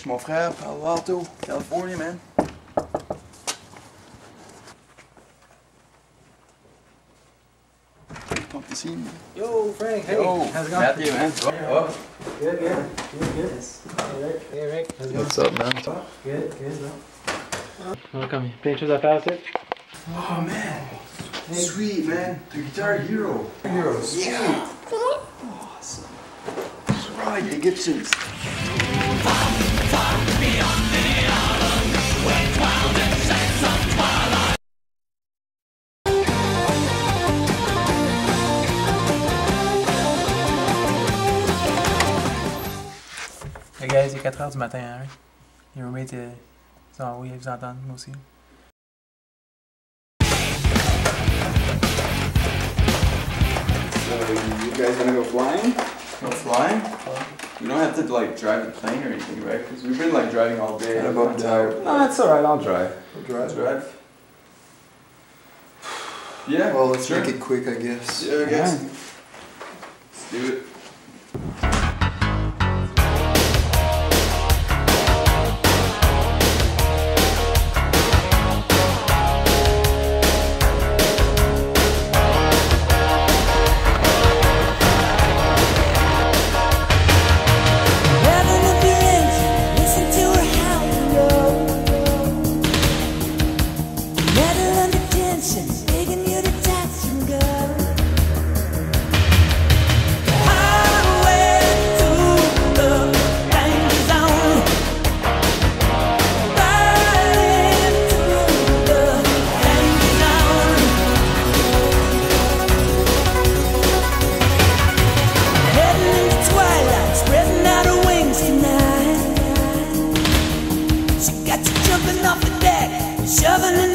suis mon frère, Palo Alto, California, man. Pumped to see you. Yo, Frank. Hey, Yo, how's it going? Matthew, man. Oh, Good, good. Good, good. Hey, Rick. Hey, Rick. How's it going? What's up, man? Good, good. Well. Welcome. Plein de choses à faire, c'est? Oh, man. Sweet, man. The Guitar Hero. Hero, sweet. Awesome. Right, the Gibsons. Hey guys, il est 4h du matin, hein? Les roommates, ils sont oui, ils vous entendent, aussi. So, you guys wanna go flying? Go flying? You don't have to like drive the plane or anything, right? Because we've been like driving all day. Kinda bummed out. No, it's alright, I'll drive. I'll drive. Drive. Yeah. Well, let's sure. make it quick, I guess. Yeah, I guess. Let's do it. Deck,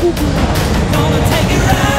Gonna take it right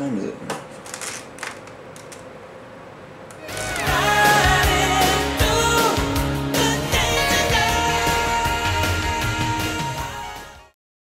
そうで。ね